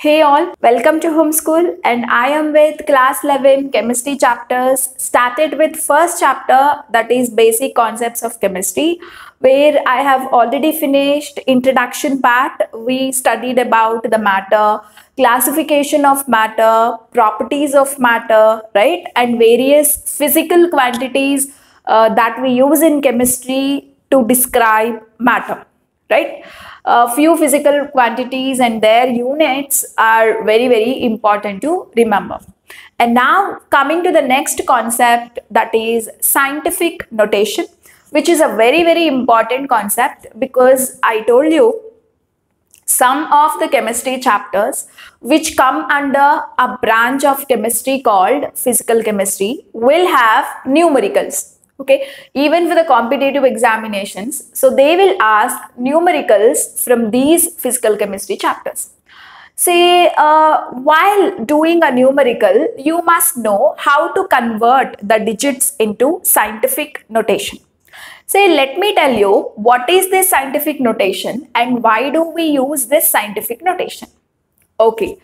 Hey all, welcome to homeschool and I am with class 11 chemistry chapters started with first chapter that is basic concepts of chemistry where I have already finished introduction part. We studied about the matter, classification of matter, properties of matter, right? And various physical quantities uh, that we use in chemistry to describe matter, right? A few physical quantities and their units are very very important to remember. And now coming to the next concept that is scientific notation which is a very very important concept because i told you some of the chemistry chapters which come under a branch of chemistry called physical chemistry will have numericals okay? Even for the competitive examinations so they will ask numericals from these physical chemistry chapters. Say uh, while doing a numerical you must know how to convert the digits into scientific notation. Say let me tell you what is this scientific notation and why do we use this scientific notation? Okay.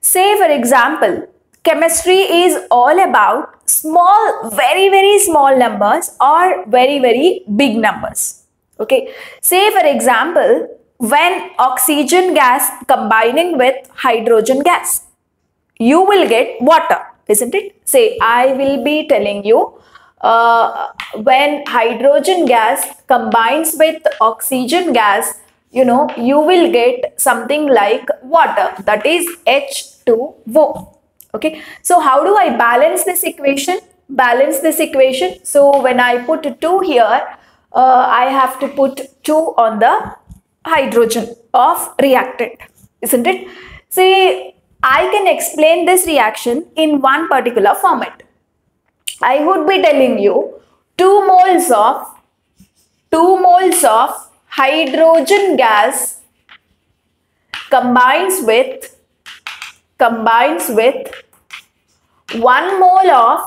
Say for example chemistry is all about small, very, very small numbers or very, very big numbers. Okay. Say for example, when oxygen gas combining with hydrogen gas, you will get water, isn't it? Say, I will be telling you uh, when hydrogen gas combines with oxygen gas, you know, you will get something like water that is H2O okay? So how do i balance this equation? Balance this equation. So when i put 2 here uh, i have to put 2 on the hydrogen of reactant isn't it? See i can explain this reaction in one particular format. I would be telling you 2 moles of 2 moles of hydrogen gas combines with combines with 1 mole of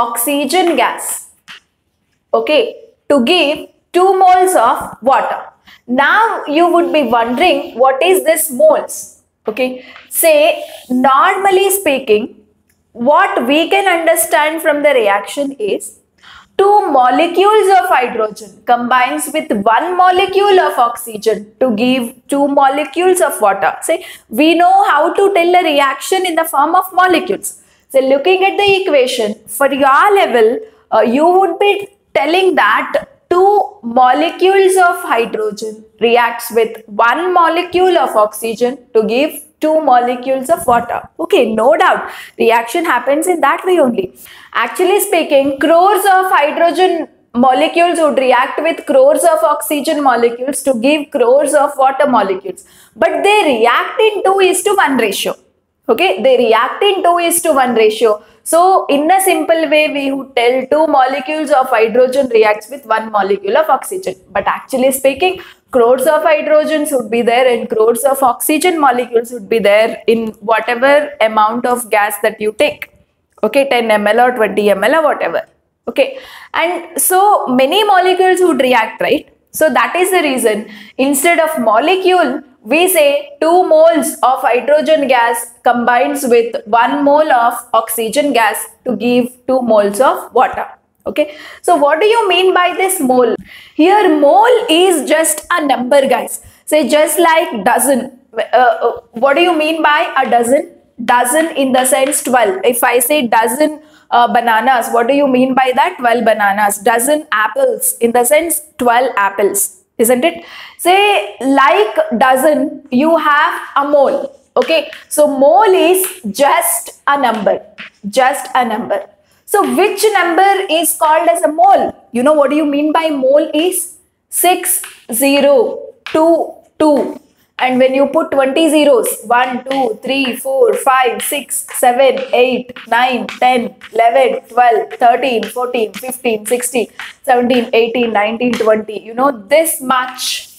oxygen gas okay to give 2 moles of water. Now you would be wondering what is this moles okay? Say normally speaking what we can understand from the reaction is two molecules of hydrogen combines with one molecule of oxygen to give two molecules of water. Say, we know how to tell a reaction in the form of molecules. So, looking at the equation, for your level, uh, you would be telling that two molecules of hydrogen reacts with one molecule of oxygen to give two molecules of water. Okay, no doubt. Reaction happens in that way only. Actually speaking, crores of hydrogen molecules would react with crores of oxygen molecules to give crores of water molecules. But they react in 2 is to 1 ratio. Okay, they react in 2 is to 1 ratio. So, in a simple way, we would tell two molecules of hydrogen reacts with one molecule of oxygen. But actually speaking, crores of hydrogens would be there and crores of oxygen molecules would be there in whatever amount of gas that you take. Okay, 10 ml or 20 ml or whatever. Okay, and so many molecules would react, right? So that is the reason instead of molecule, we say 2 moles of hydrogen gas combines with 1 mole of oxygen gas to give 2 moles of water. Okay, so what do you mean by this mole? Here mole is just a number guys. Say just like dozen. Uh, uh, what do you mean by a dozen? Dozen in the sense 12. If I say dozen uh, bananas, what do you mean by that? 12 bananas. Dozen apples in the sense 12 apples. Isn't it? Say like dozen, you have a mole. Okay, so mole is just a number. Just a number. So which number is called as a mole? You know what do you mean by mole is 6, 0, 2, 2. And when you put 20 zeros, 1, 2, 3, 4, 5, 6, 7, 8, 9, 10, 11, 12, 13, 14, 15, 16, 17, 18, 19, 20. You know, this much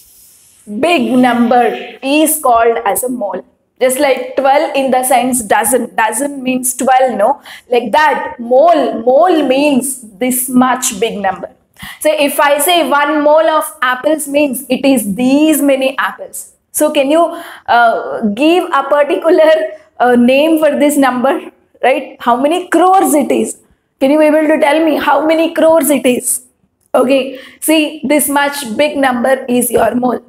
big number is called as a mole just like 12 in the sense dozen dozen means 12 no like that mole mole means this much big number so if i say one mole of apples means it is these many apples So can you uh, give a particular uh, name for this number, right? How many crores it is? Can you be able to tell me how many crores it is? Okay, see this much big number is your mole.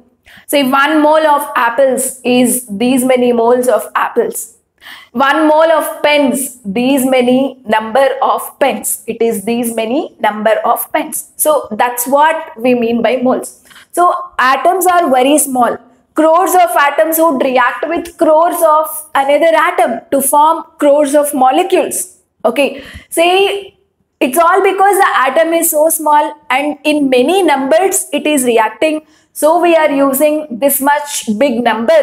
Say one mole of apples is these many moles of apples. One mole of pens, these many number of pens. It is these many number of pens. So that's what we mean by moles. So atoms are very small. Crores of atoms would react with crores of another atom to form crores of molecules. Okay, say it's all because the atom is so small and in many numbers it is reacting. So we are using this much big number,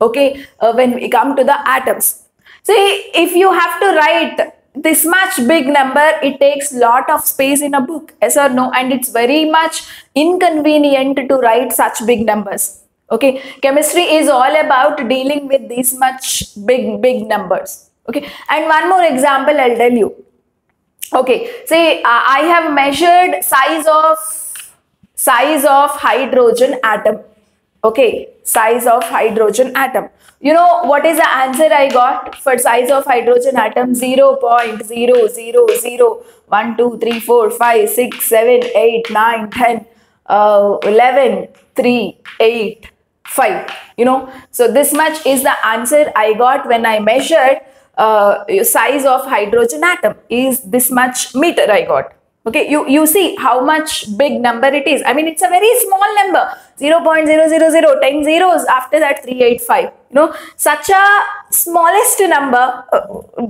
okay, uh, when we come to the atoms. See, if you have to write this much big number, it takes lot of space in a book, yes or no? And it's very much inconvenient to write such big numbers. Okay, chemistry is all about dealing with this much big, big numbers. Okay, and one more example I'll tell you okay say uh, i have measured size of size of hydrogen atom. Okay size of hydrogen atom. You know what is the answer i got for size of hydrogen atom? 0 0.000 2 3 4 5 6 7 8 9 10 uh, 11 3 8 5 you know so this much is the answer i got when i measured uh, size of hydrogen atom. Is this much meter I got. Okay, you, you see how much big number it is. I mean, it's a very small number, 0 0.000, 10 zeros, after that 385. You know, such a smallest number, uh,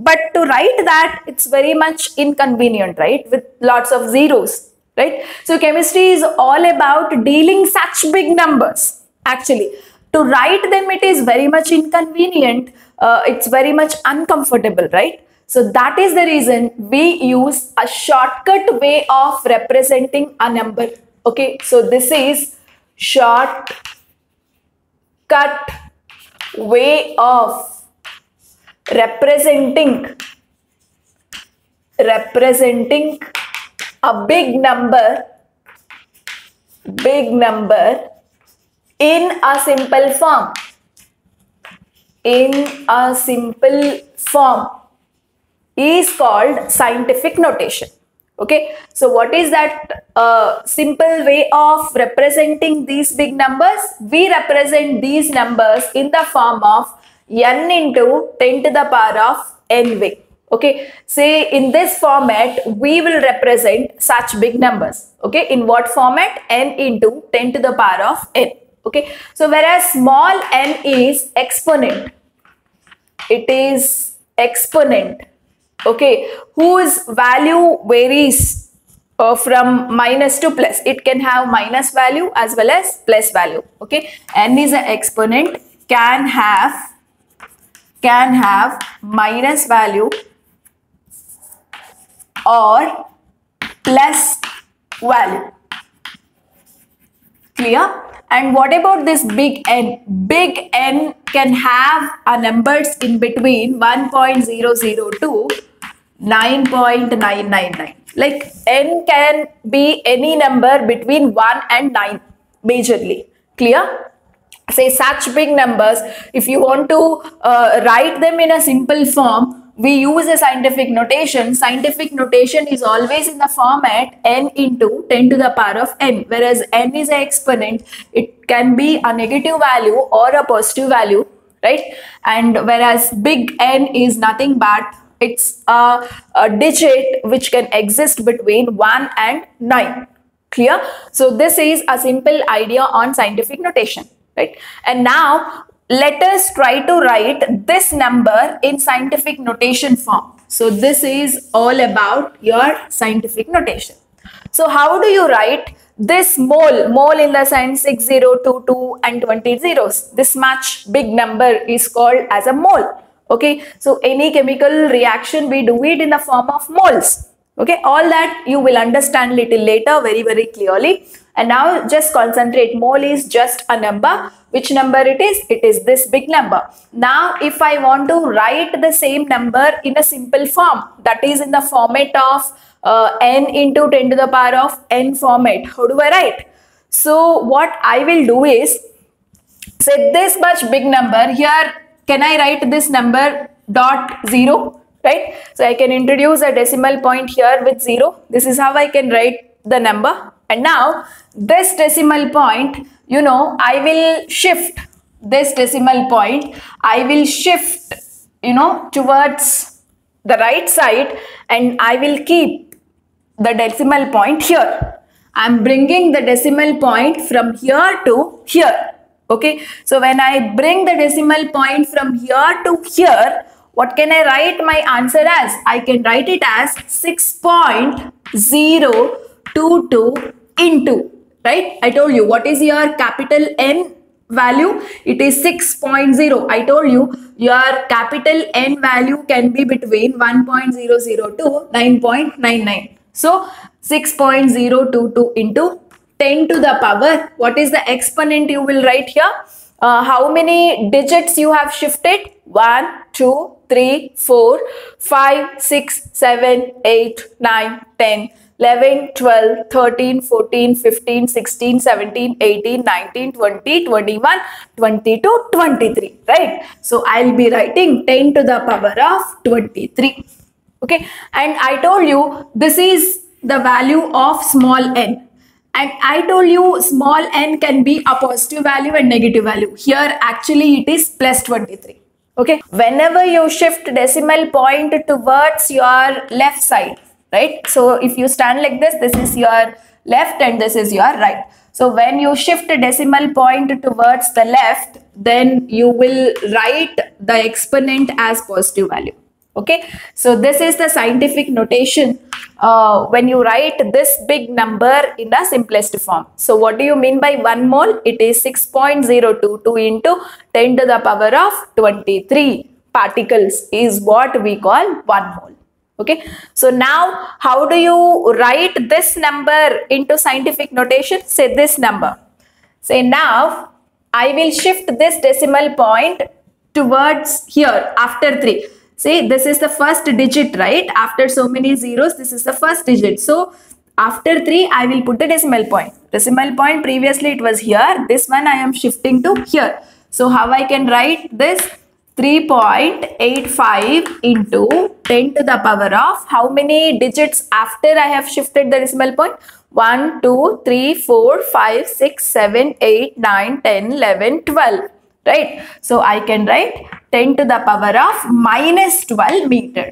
but to write that, it's very much inconvenient, right? With lots of zeros, right? So chemistry is all about dealing such big numbers, actually. To write them, it is very much inconvenient uh, it's very much uncomfortable, right? So that is the reason we use a shortcut way of representing a number. Okay, so this is short cut way of representing representing a big number big number in a simple form in a simple form is called scientific notation. Okay, so what is that uh, simple way of representing these big numbers? We represent these numbers in the form of n into 10 to the power of n way. Okay, say in this format, we will represent such big numbers. Okay, in what format? n into 10 to the power of n. Okay, so whereas small n is exponent, it is exponent okay whose value varies uh, from minus to plus. It can have minus value as well as plus value. Okay n is an exponent can have can have minus value or plus value. Clear? And what about this big N? Big N can have a numbers in between 1.002 to 9.999. Like N can be any number between 1 and 9 majorly. Clear? Say such big numbers, if you want to uh, write them in a simple form, we use a scientific notation. Scientific notation is always in the format n into 10 to the power of n, whereas n is an exponent. It can be a negative value or a positive value, right? And whereas big N is nothing but it's a, a digit which can exist between 1 and 9. Clear? So this is a simple idea on scientific notation, right? And now let us try to write this number in scientific notation form. So this is all about your scientific notation. So how do you write this mole, mole in the sense 6022 and 20 zeros. This much big number is called as a mole. Okay, so any chemical reaction we do it in the form of moles. Okay, all that you will understand little later very very clearly. And now just concentrate. Mole is just a number. Which number it is? It is this big number. Now if I want to write the same number in a simple form that is in the format of uh, n into 10 to the power of n format. How do I write? So what I will do is say this much big number here can I write this number dot zero? Right? So I can introduce a decimal point here with zero. This is how I can write the number. And now this decimal point you know I will shift this decimal point. I will shift you know towards the right side and I will keep the decimal point here. I'm bringing the decimal point from here to here okay? So when I bring the decimal point from here to here what can I write my answer as? I can write it as 6.022 into right? I told you what is your capital N value? It is 6.0 i told you your capital n value can be between 1.00 to 9.99 so 6.022 into 10 to the power what is the exponent you will write here uh, how many digits you have shifted 1 2 3 4 5 6 7 8 9 10 11, 12, 13, 14, 15, 16, 17, 18, 19, 20, 21, 22, 23, right? So I'll be writing 10 to the power of 23. Okay, and I told you this is the value of small n. And I told you small n can be a positive value and negative value. Here actually it is plus 23. Okay, whenever you shift decimal point towards your left side, right? So if you stand like this, this is your left and this is your right. So when you shift decimal point towards the left, then you will write the exponent as positive value. Okay, so this is the scientific notation uh, when you write this big number in the simplest form. So what do you mean by 1 mole? It is 6.022 into 10 to the power of 23 particles is what we call 1 mole. Okay? So now how do you write this number into scientific notation? Say this number. Say now i will shift this decimal point towards here after 3 see this is the first digit right? After so many zeros this is the first digit. So after 3 i will put the decimal point. Decimal point previously it was here. This one i am shifting to here. So how i can write this? 3.85 into 10 to the power of how many digits after I have shifted the decimal point? 1, 2, 3, 4, 5, 6, 7, 8, 9, 10, 11, 12. Right? So I can write 10 to the power of minus 12 meter.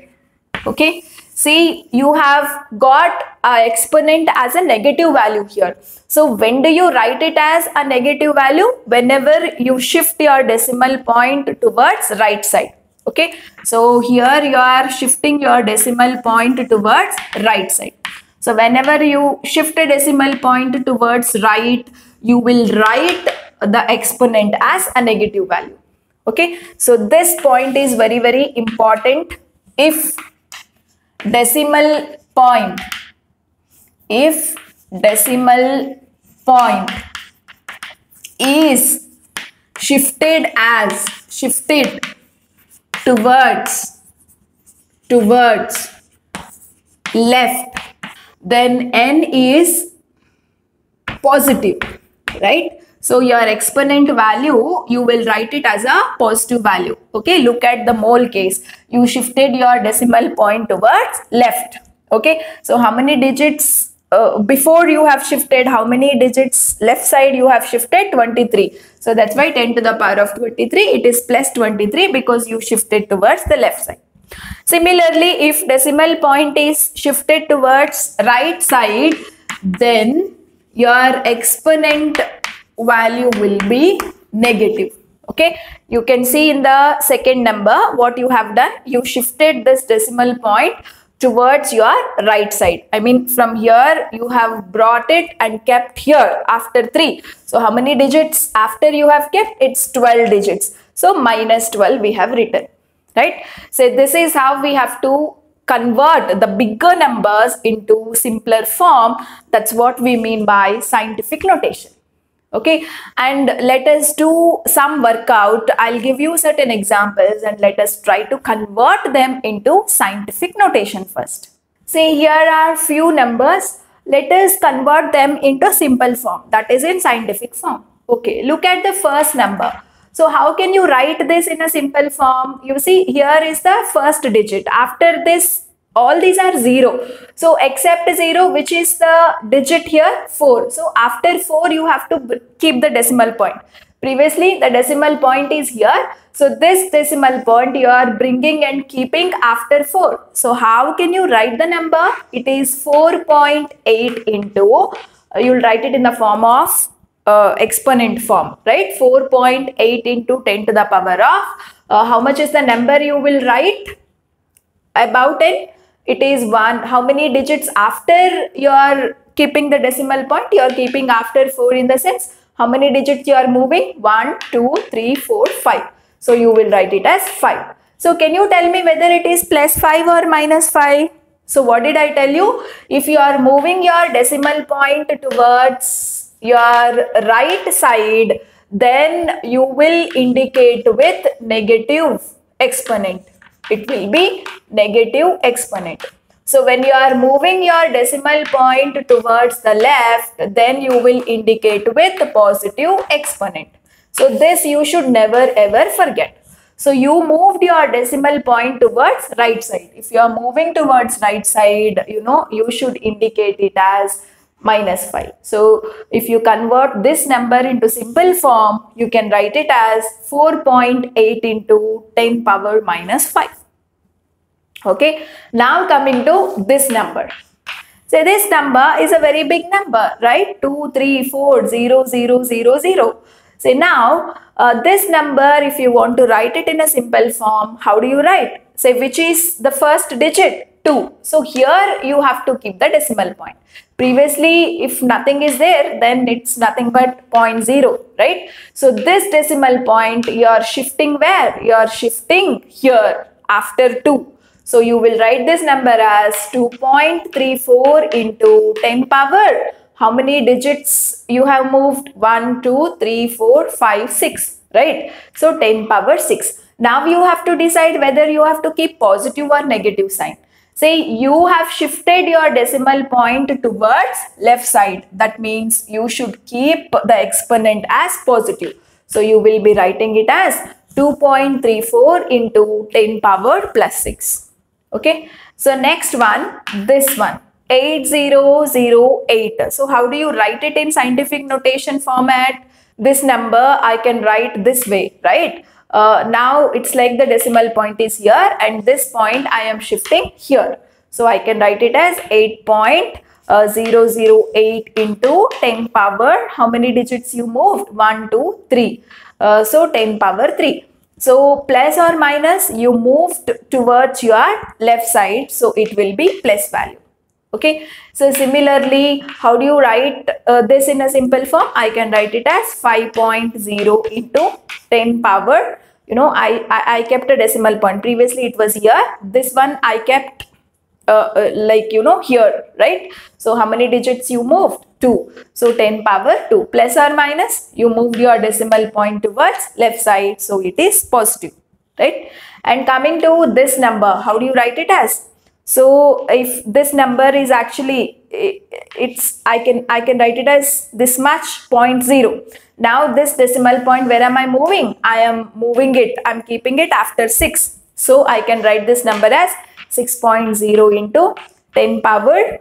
Okay. See, you have got a exponent as a negative value here. So when do you write it as a negative value? Whenever you shift your decimal point towards right side. Okay. So here you are shifting your decimal point towards right side. So whenever you shift a decimal point towards right, you will write the exponent as a negative value. Okay. So this point is very, very important. If decimal point if decimal point is shifted as shifted towards towards left then n is positive right so your exponent value, you will write it as a positive value. Okay, look at the mole case. You shifted your decimal point towards left. Okay, so how many digits uh, before you have shifted, how many digits left side you have shifted? 23. So that's why 10 to the power of 23, it is plus 23 because you shifted towards the left side. Similarly, if decimal point is shifted towards right side, then your exponent value will be negative. Okay? You can see in the second number what you have done. You shifted this decimal point towards your right side. I mean from here you have brought it and kept here after 3 so how many digits after you have kept? It's 12 digits. So minus 12 we have written. Right? So this is how we have to convert the bigger numbers into simpler form. That's what we mean by scientific notation okay? And let us do some workout. I'll give you certain examples and let us try to convert them into scientific notation first. Say here are few numbers. Let us convert them into simple form. That is in scientific form. Okay, look at the first number. So how can you write this in a simple form? You see here is the first digit. After this, all these are 0. So except 0, which is the digit here? 4. So after 4, you have to keep the decimal point. Previously, the decimal point is here. So this decimal point you are bringing and keeping after 4. So how can you write the number? It is 4.8 into, uh, you'll write it in the form of uh, exponent form, right? 4.8 into 10 to the power of, uh, how much is the number you will write? About 10. It is 1. How many digits after you are keeping the decimal point? You are keeping after 4 in the sense, how many digits you are moving? 1, 2, 3, 4, 5. So you will write it as 5. So can you tell me whether it is plus 5 or minus 5? So what did I tell you? If you are moving your decimal point towards your right side, then you will indicate with negative exponent. It will be negative exponent. So when you are moving your decimal point towards the left, then you will indicate with positive exponent. So this you should never ever forget. So you moved your decimal point towards right side. If you are moving towards right side, you know, you should indicate it as minus 5. So if you convert this number into simple form, you can write it as 4.8 into 10 power minus 5. Okay, now coming to this number. So this number is a very big number, right? 2, 3, 4, 0, 0, 0, 0. So now uh, this number, if you want to write it in a simple form, how do you write? Say which is the first digit? 2. So here you have to keep the decimal point. Previously, if nothing is there, then it's nothing but 0.0, right? So this decimal point, you are shifting where? You are shifting here after 2. So you will write this number as 2.34 into 10 power. How many digits you have moved? 1, 2, 3, 4, 5, 6, right? So 10 power 6. Now you have to decide whether you have to keep positive or negative sign. Say you have shifted your decimal point towards left side. That means you should keep the exponent as positive. So you will be writing it as 2.34 into 10 power plus 6. Okay. So next one, this one. 8008. So how do you write it in scientific notation format? This number I can write this way, right? Uh, now it's like the decimal point is here and this point I am shifting here. So I can write it as 8.008 uh, into 10 power. How many digits you moved? 1, 2, 3. Uh, so 10 power 3. So plus or minus you moved towards your left side. So it will be plus value. Okay. So similarly, how do you write uh, this in a simple form? I can write it as 5.0 into 10 power. You know I, I, I kept a decimal point. Previously it was here. This one i kept uh, uh, like you know here right? So how many digits you moved? 2 so 10 power 2 plus or minus you moved your decimal point towards left side. So it is positive right? And coming to this number how do you write it as so if this number is actually it's I can I can write it as this much point zero. Now this decimal point where am I moving? I am moving it. I'm keeping it after 6. So I can write this number as 6.0 into 10 power.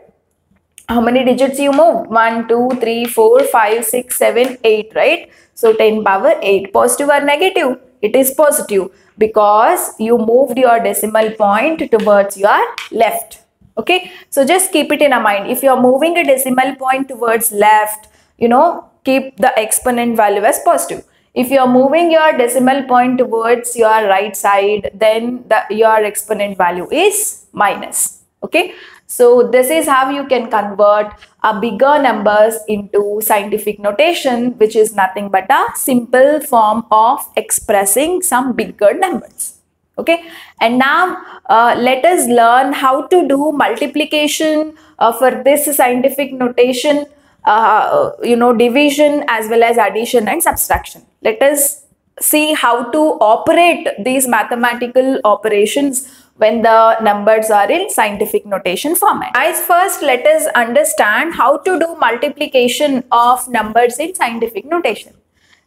How many digits you move? 1, 2, 3, 4, 5, 6, 7, 8, right? So 10 power 8. Positive or negative? It is positive because you moved your decimal point towards your left. Okay, so just keep it in a mind. If you are moving a decimal point towards left, you know, keep the exponent value as positive. If you are moving your decimal point towards your right side, then the, your exponent value is minus. Okay, so this is how you can convert a bigger numbers into scientific notation, which is nothing but a simple form of expressing some bigger numbers. Okay, and now uh, let us learn how to do multiplication uh, for this scientific notation, uh, you know, division as well as addition and subtraction. Let us see how to operate these mathematical operations when the numbers are in scientific notation format. Guys, first let us understand how to do multiplication of numbers in scientific notation.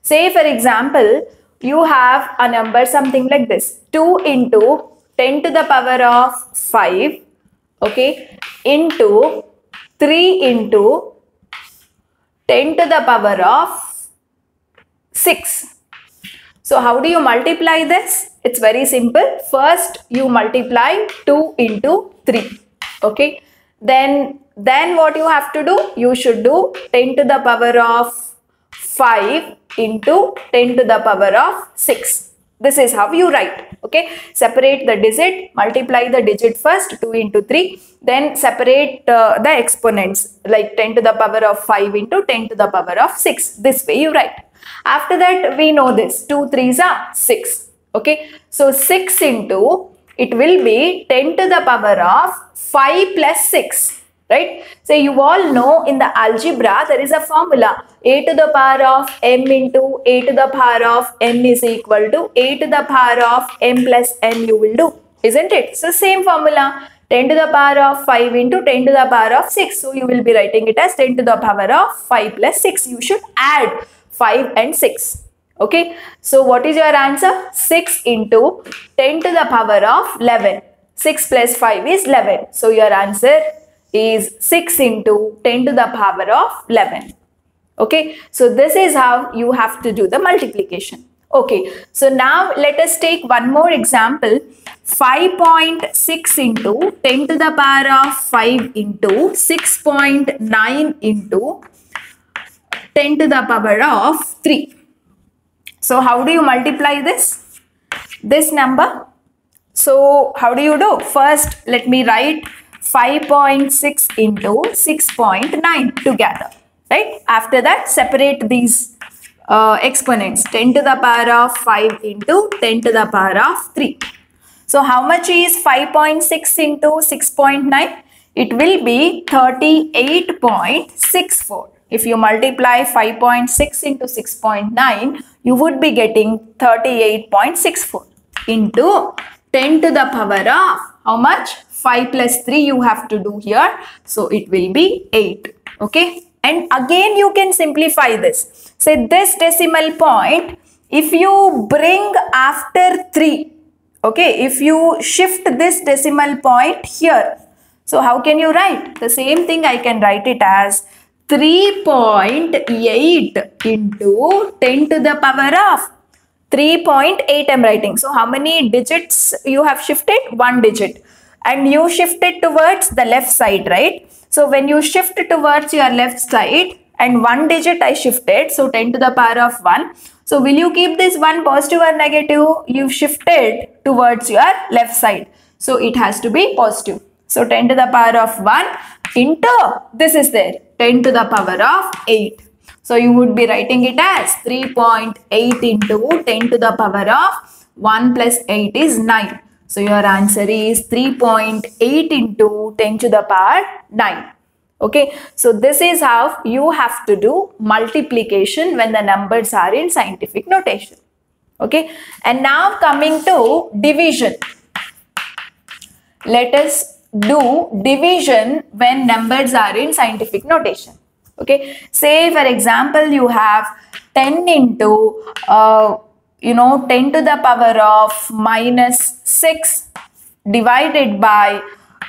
Say for example, you have a number something like this 2 into 10 to the power of 5 okay into 3 into 10 to the power of 6 so how do you multiply this it's very simple first you multiply 2 into 3 okay then then what you have to do you should do 10 to the power of 5 into 10 to the power of 6. This is how you write. Okay. Separate the digit, multiply the digit first 2 into 3. Then separate uh, the exponents like 10 to the power of 5 into 10 to the power of 6. This way you write. After that we know this 2 3s are 6. Okay. So 6 into it will be 10 to the power of 5 plus 6 right? So you all know in the algebra there is a formula. A to the power of m into a to the power of n is equal to a to the power of m plus n you will do. Isn't it? So same formula. 10 to the power of 5 into 10 to the power of 6 so you will be writing it as 10 to the power of 5 plus 6 you should add 5 and 6 okay so what is your answer 6 into 10 to the power of 11 6 plus 5 is 11 so your answer is 6 into 10 to the power of 11. Okay, so this is how you have to do the multiplication. Okay, so now let us take one more example. 5.6 into 10 to the power of 5 into 6.9 into 10 to the power of 3. So how do you multiply this? This number. So how do you do? First, let me write 5.6 into 6.9 together, right? After that, separate these uh, exponents 10 to the power of 5 into 10 to the power of 3. So how much is 5.6 into 6.9? It will be 38.64. If you multiply 5.6 into 6.9, you would be getting 38.64 into 10 to the power of how much? 5 plus 3 you have to do here. So it will be 8. Okay. And again you can simplify this. Say this decimal point if you bring after 3. Okay. If you shift this decimal point here. So how can you write? The same thing I can write it as 3.8 into 10 to the power of 3.8 I'm writing. So how many digits you have shifted? One digit and you shifted towards the left side, right? So when you shift towards your left side and one digit I shifted, so 10 to the power of 1. So will you keep this 1 positive or negative? You've shifted towards your left side. So it has to be positive. So 10 to the power of 1 into this is there 10 to the power of 8. So you would be writing it as 3.8 into 10 to the power of 1 plus 8 is 9. So your answer is 3.8 into 10 to the power 9. Okay, so this is how you have to do multiplication when the numbers are in scientific notation. Okay, and now coming to division. Let us do division when numbers are in scientific notation. Okay, say for example you have 10 into uh, you know 10 to the power of minus 6 divided by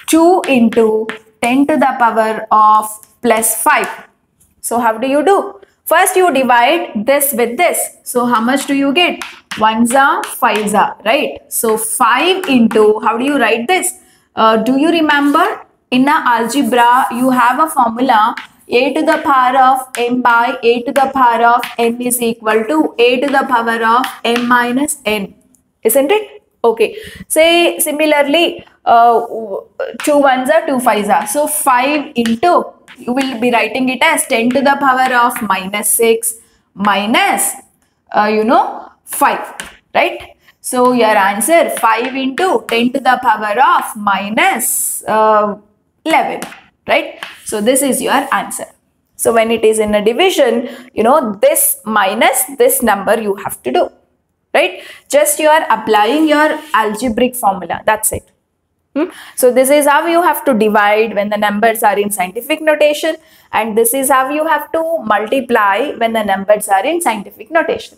2 into 10 to the power of plus 5. So how do you do? First you divide this with this. So how much do you get? 1s are 5s are right? So 5 into how do you write this? Uh, do you remember in a algebra you have a formula a to the power of m by a to the power of n is equal to a to the power of m minus n. Isn't it? Okay. Say similarly, uh, 2 ones are 2 fives are. So 5 into, you will be writing it as 10 to the power of minus 6 minus, uh, you know, 5. Right? So your answer 5 into 10 to the power of minus, uh, 11 right? So this is your answer. So when it is in a division, you know, this minus this number you have to do, right? Just you are applying your algebraic formula. That's it. Hmm? So this is how you have to divide when the numbers are in scientific notation and this is how you have to multiply when the numbers are in scientific notation.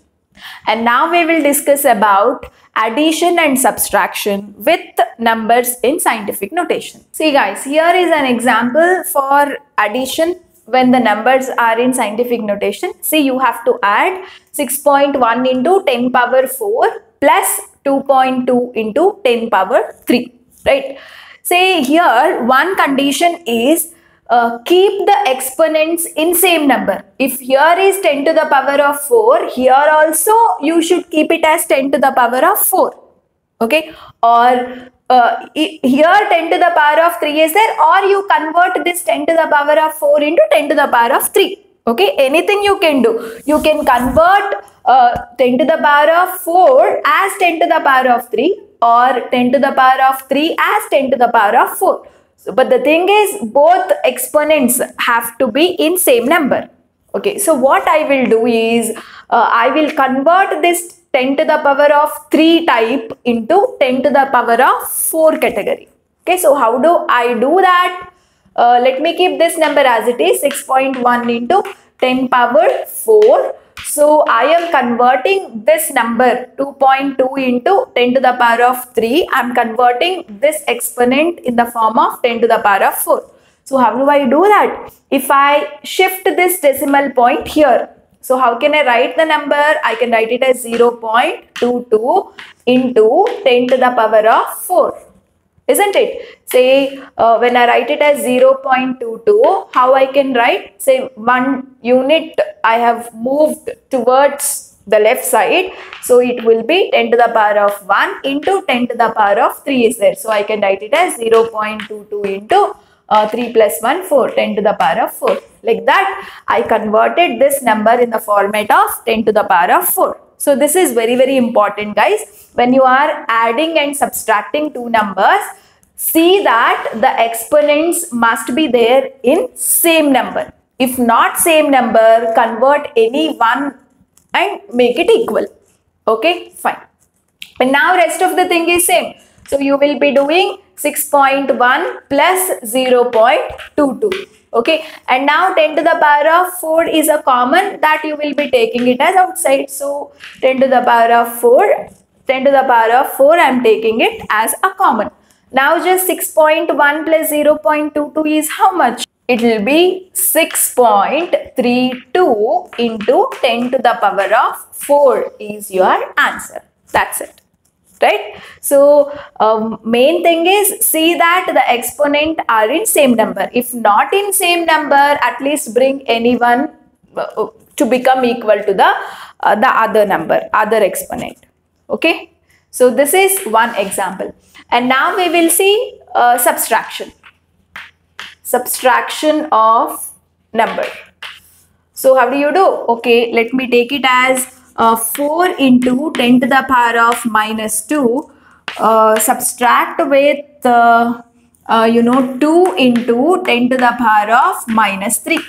And now we will discuss about addition and subtraction with numbers in scientific notation. See guys, here is an example for addition when the numbers are in scientific notation. See, you have to add 6.1 into 10 power 4 plus 2.2 into 10 power 3, right? Say here, one condition is uh, keep the exponents in same number. If here is 10 to the power of 4, here also you should keep it as 10 to the power of 4. Okay. Or uh, here 10 to the power of 3 is there or you convert this 10 to the power of 4 into 10 to the power of 3. Okay. Anything you can do. You can convert uh, 10 to the power of 4 as 10 to the power of 3 or 10 to the power of 3 as 10 to the power of 4. But the thing is both exponents have to be in same number. Okay, so what I will do is uh, I will convert this 10 to the power of 3 type into 10 to the power of 4 category. Okay, so how do I do that? Uh, let me keep this number as it is 6.1 into 10 power 4 so I am converting this number 2.2 into 10 to the power of 3. I am converting this exponent in the form of 10 to the power of 4. So how do I do that? If I shift this decimal point here. So how can I write the number? I can write it as 0.22 into 10 to the power of 4 isn't it? Say uh, when I write it as 0.22, how I can write? Say one unit I have moved towards the left side. So it will be 10 to the power of 1 into 10 to the power of 3 is there. So I can write it as 0.22 into uh, 3 plus 1, 4, 10 to the power of 4. Like that, I converted this number in the format of 10 to the power of 4. So this is very, very important guys. When you are adding and subtracting two numbers, see that the exponents must be there in same number. If not same number, convert any one and make it equal. Okay, fine. And now rest of the thing is same. So you will be doing 6.1 plus 0.22 okay? And now 10 to the power of 4 is a common that you will be taking it as outside. So 10 to the power of 4 10 to the power of 4 i am taking it as a common. Now just 6.1 plus 0.22 is how much? It will be 6.32 into 10 to the power of 4 is your answer. That's it right? So um, main thing is see that the exponent are in same number. If not in same number, at least bring anyone uh, to become equal to the uh, the other number, other exponent. Okay. So this is one example. And now we will see uh, subtraction. Subtraction of number. So how do you do? Okay, let me take it as uh, 4 into 10 to the power of minus 2 uh, subtract with uh, uh, you know 2 into 10 to the power of minus 3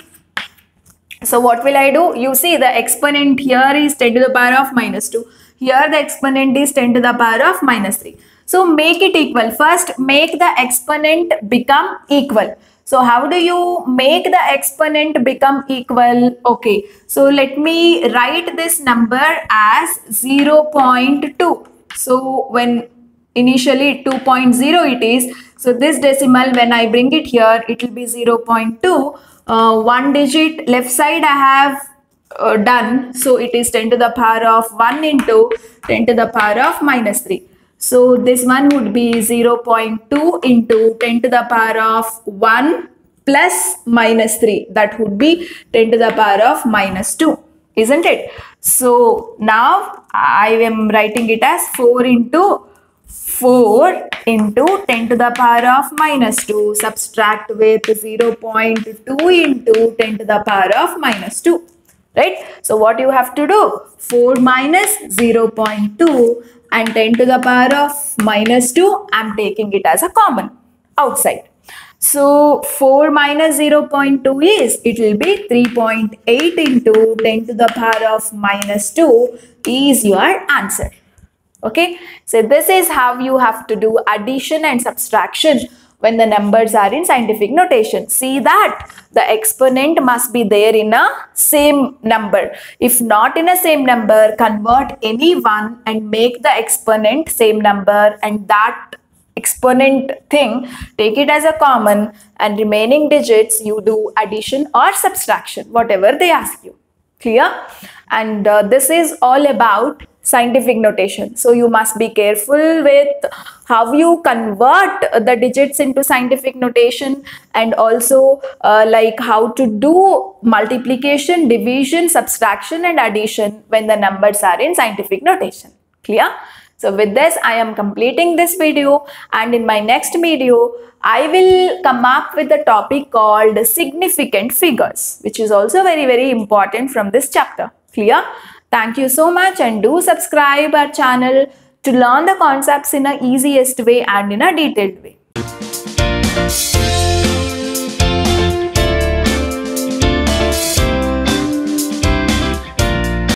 so what will I do? You see the exponent here is 10 to the power of minus 2 here the exponent is 10 to the power of minus 3 so make it equal. First make the exponent become equal so how do you make the exponent become equal? Okay, so let me write this number as 0 0.2. So when initially 2.0 it is, so this decimal when I bring it here, it will be 0 0.2. Uh, one digit left side I have uh, done. So it is 10 to the power of 1 into 10 to the power of minus 3. So this one would be 0 0.2 into 10 to the power of 1 plus minus 3. That would be 10 to the power of minus 2. Isn't it? So now I am writing it as 4 into 4 into 10 to the power of minus 2. Subtract with 0 0.2 into 10 to the power of minus 2 right? So what you have to do? 4 minus 0 0.2 and 10 to the power of minus 2 I'm taking it as a common outside. So 4 minus 0 0.2 is it will be 3.8 into 10 to the power of minus 2 is your answer. Okay, so this is how you have to do addition and subtraction when the numbers are in scientific notation. See that the exponent must be there in a same number. If not in a same number, convert any one and make the exponent same number and that exponent thing, take it as a common and remaining digits you do addition or subtraction, whatever they ask you. Clear? And uh, this is all about scientific notation. So you must be careful with how you convert the digits into scientific notation and also uh, like how to do multiplication, division, subtraction and addition when the numbers are in scientific notation. Clear? So with this, I am completing this video and in my next video, I will come up with a topic called significant figures, which is also very, very important from this chapter. Clear? Thank you so much and do subscribe our channel to learn the concepts in a easiest way and in a detailed way.